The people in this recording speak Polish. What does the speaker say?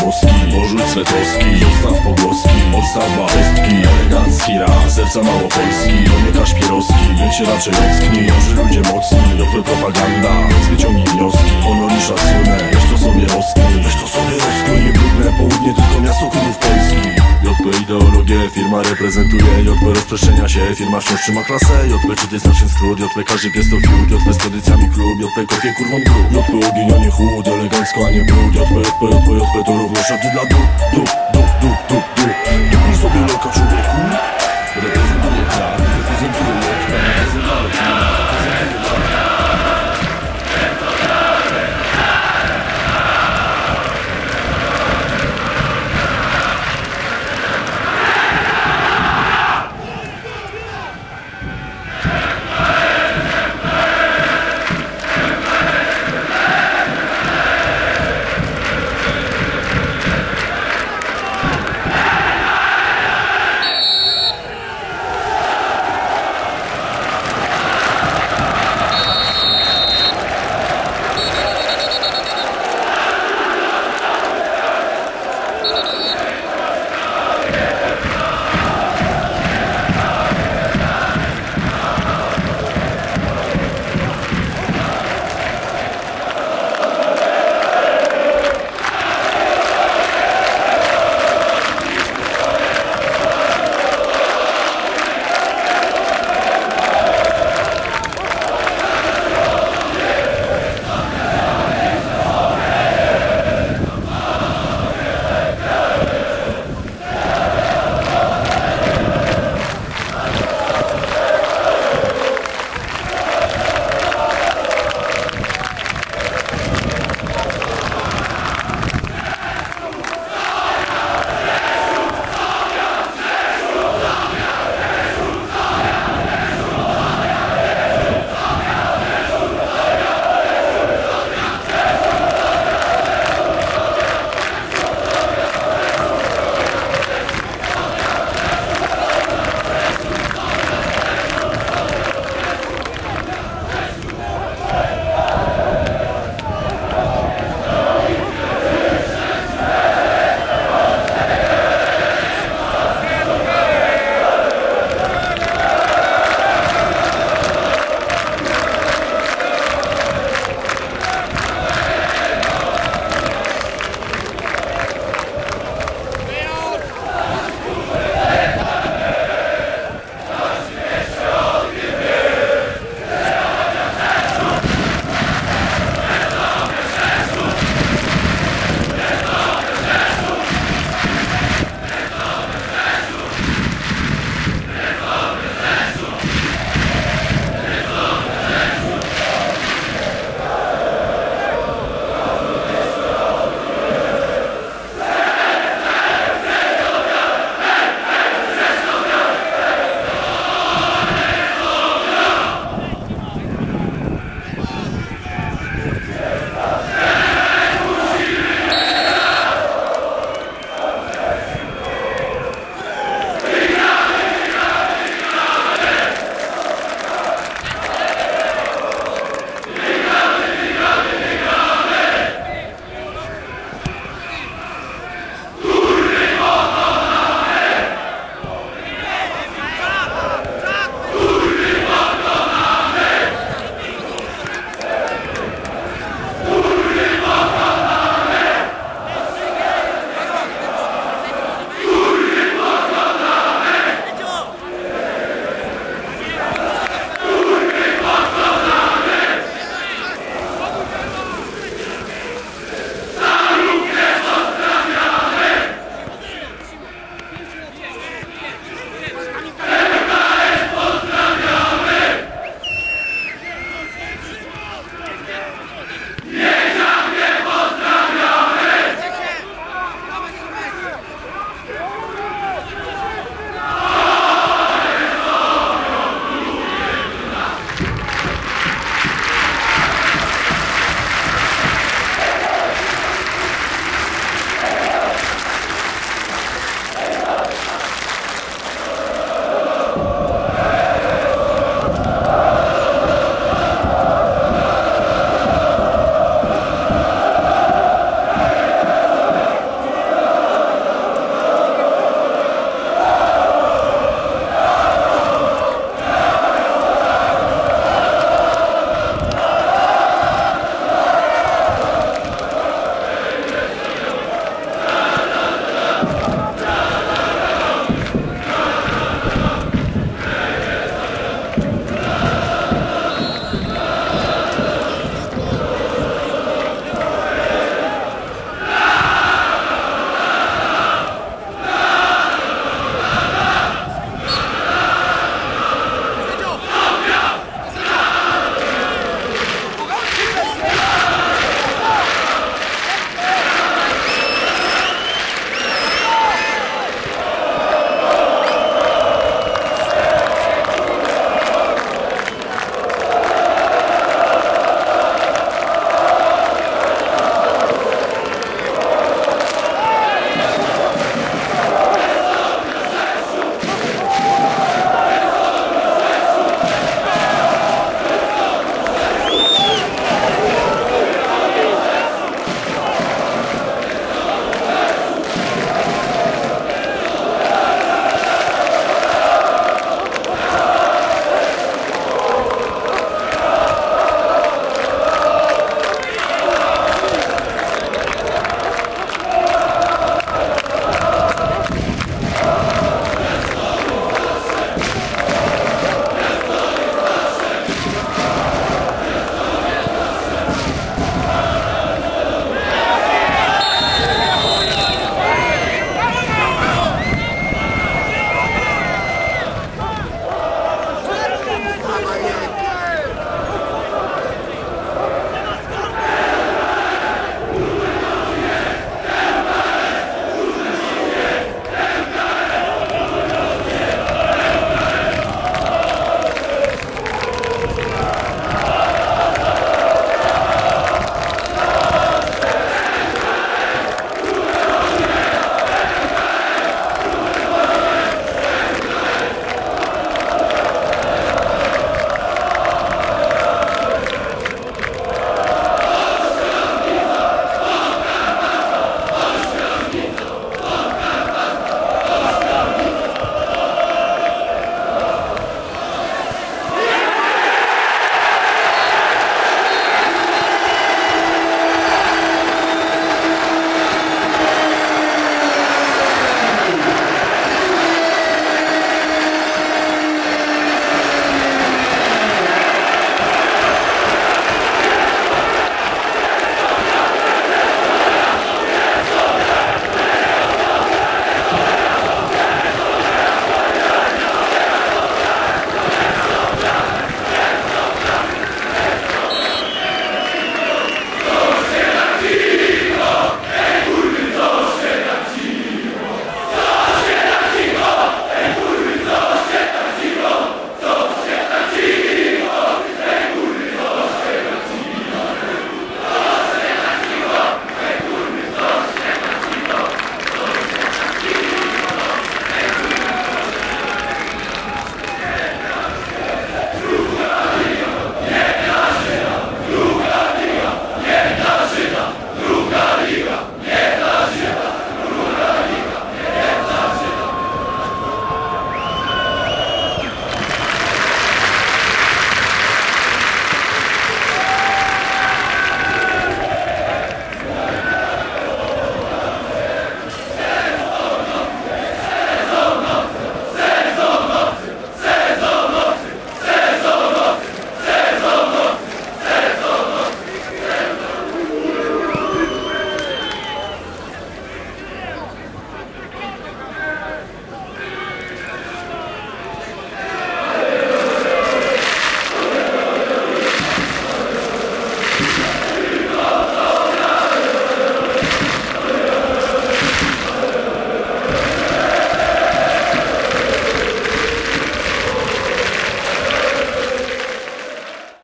Boski Porzuć swe troski, odstaw pogłoski Odstaw bałostki, elegancki raz Serca małopolski, to nie kaszpierowski Niech się raczej ocknij, że ludzie mocni Jopy propaganda, więc wyciągnij wnioski Honor i szacunek, weź to sobie rozknij Weź to sobie rozknij, brudne południe Tylko miasto królów Polski JP ideologię, firma reprezentuje JP rozprzestrzenia się, firma wciąż trzyma klasę JP czy to jest nasz skrót, JP każdy pies to fiut JP z tradycjami klub, JP kopie kurwą grób JP ogień, a nie chłód, elegancko, a nie brud JP, JP, JP, JP to równo szaty dla dup, dup, dup, dup, dup, dup Dupnij sobie loka człowiek